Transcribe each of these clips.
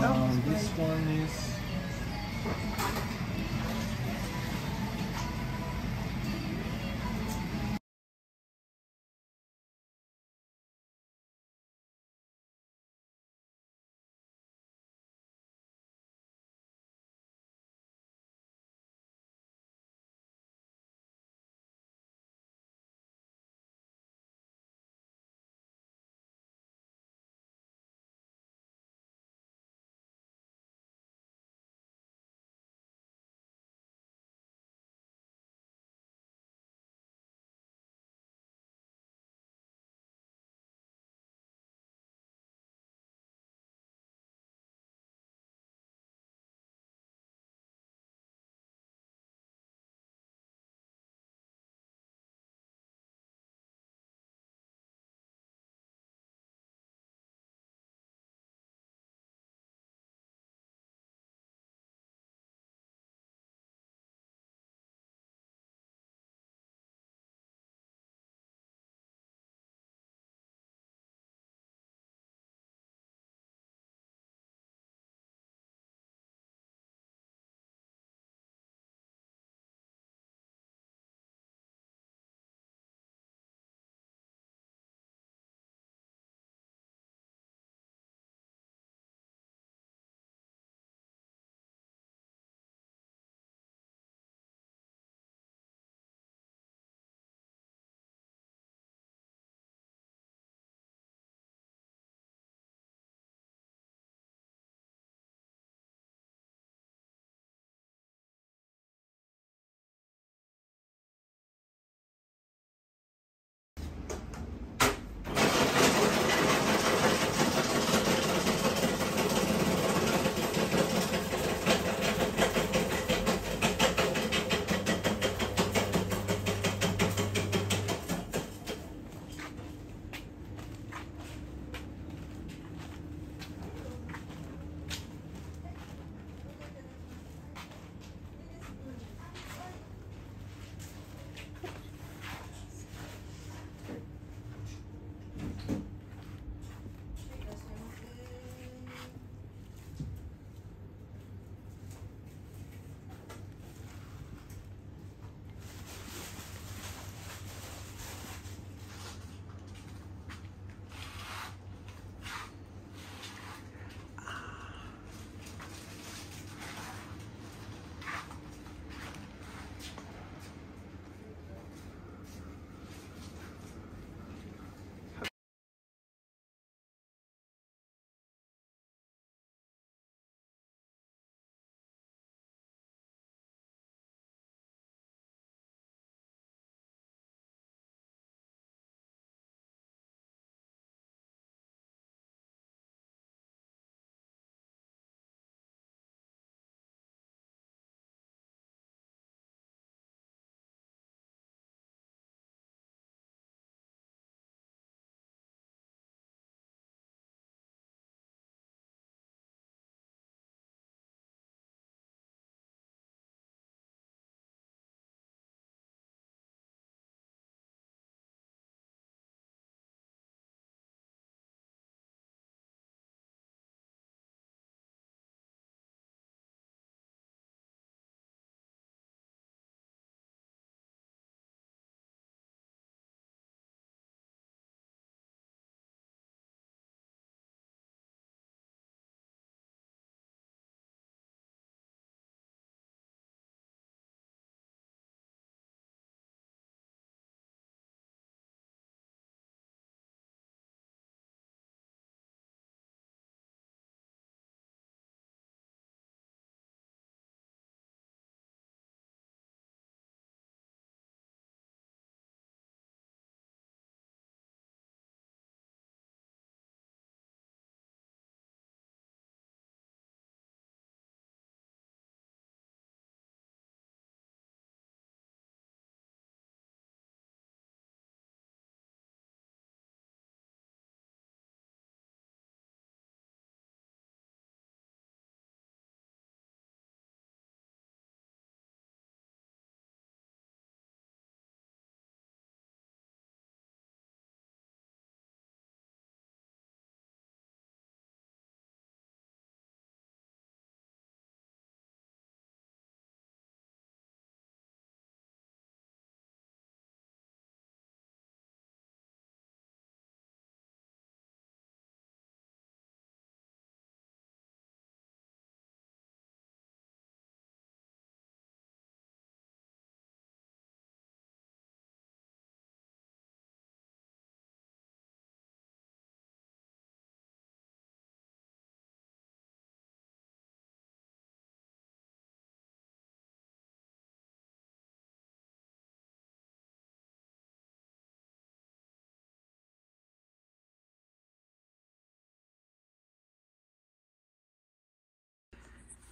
This one is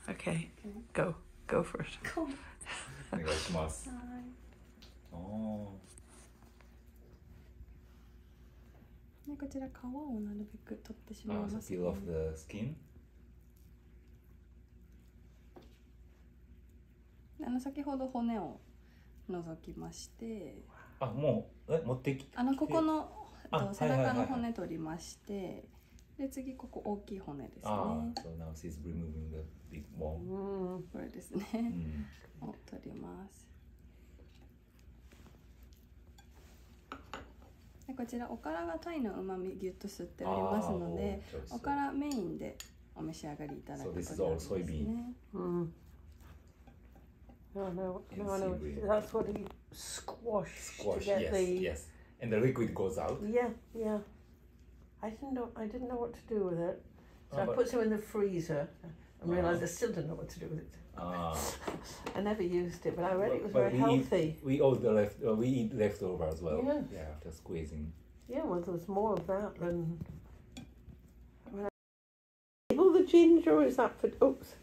Okay, go. Go for it. お願いします。はいおでこちら皮をなるべく取ってしまいー。あ、ま so す、peel off the skin. であの先ほど骨を除きましてあ、もうえ持ってきあのここのあと背中の骨取りましてで次ここ大きい骨ですねあー、so now she's removing the big bone. うん。これですうねん。を取りますでこちらおからが鯛のうまみギュッと吸っておりますのであーおおからメインでお召し上がりいただく So this is ことにな all ります soybean. ね Mm. No, no, no, seaweed. That's what he squashed Squash, to get yes, the. yes. And the liquid goes out. Yeah, yeah. I didn't know. I didn't know what to do with it, so Oh, I put some in the freezer and realised Ah. I still didn't know what to do with it. Ah, I never used it, but I read it was very we eat- healthy. we all the left. Uh, we eat leftover as well. Yes. Yeah, after squeezing. Yeah, well, there was more of that than. I mean, all the ginger or is that for? Oops.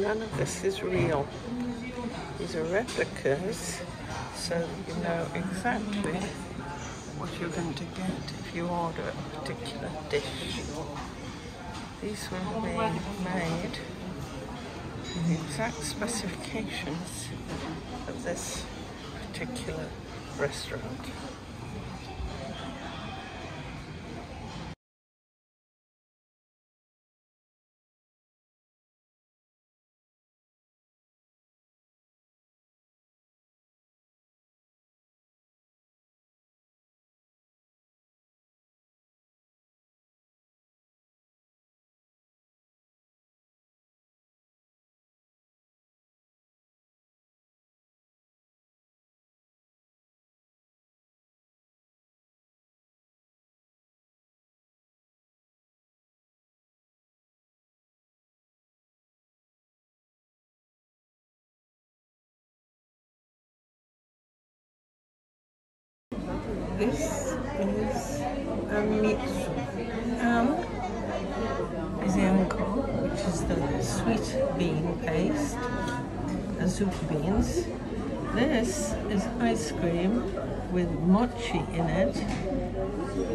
None of this is real. These are replicas, so you know exactly what you're going to get if you order a particular dish. These were being made in the exact specifications of this particular restaurant. This is anmitsu. Um, is anko, which is the sweet bean paste, azuki beans. This is ice cream with mochi in it.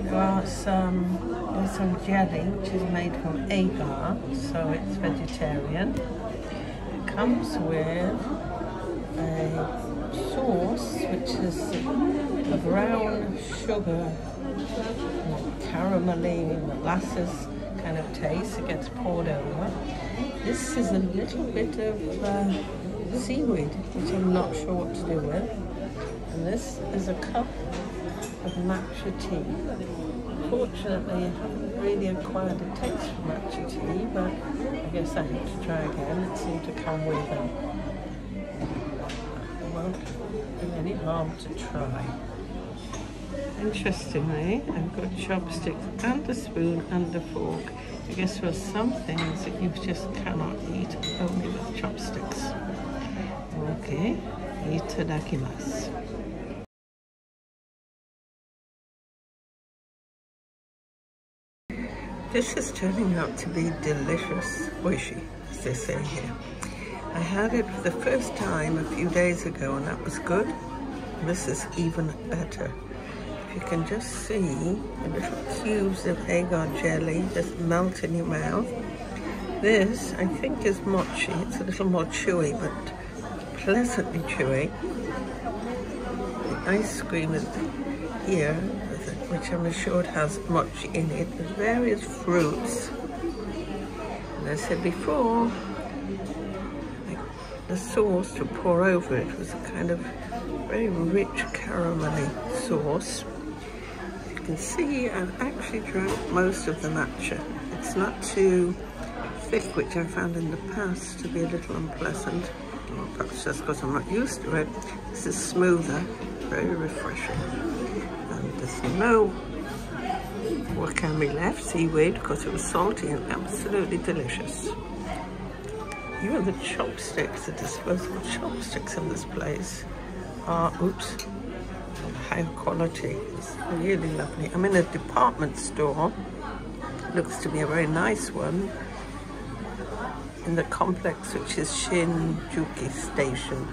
Got some, there's some jelly, which is made from agar, so it's vegetarian. It comes with a sauce, which is a brown sugar, caramelly, molasses kind of taste. It gets poured over. This is a little bit of uh, seaweed, which I'm not sure what to do with. And this is a cup of matcha tea. Fortunately, I haven't really acquired a taste for matcha tea, but I guess I have to try again. It seemed to come with them. Any harm to try. Interestingly, I've got chopsticks and a spoon and a fork. I guess there are some things that you just cannot eat only with chopsticks. Okay, itadakimasu. This is turning out to be delicious, oishi, as they say here. I had it for the first time a few days ago and that was good. This is even better. You can just see the little cubes of agar jelly just melt in your mouth. This, I think, is mochi. It's a little more chewy, but pleasantly chewy. The ice cream is here which I'm assured has much in it. There's various fruits. And I said before, the sauce to pour over it was a kind of very rich caramelly sauce. You can see I've actually drank most of the matcha. It's not too thick, which I found in the past to be a little unpleasant. Well, perhaps just because I'm not used to it. This is smoother, very refreshing. And there's no wakame left, seaweed, because it was salty and absolutely delicious. Even the chopsticks, the disposable chopsticks in this place are, oops, high quality. It's really lovely. I'm in a department store. Looks to be a very nice one in the complex, which is Shinjuku Station.